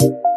you.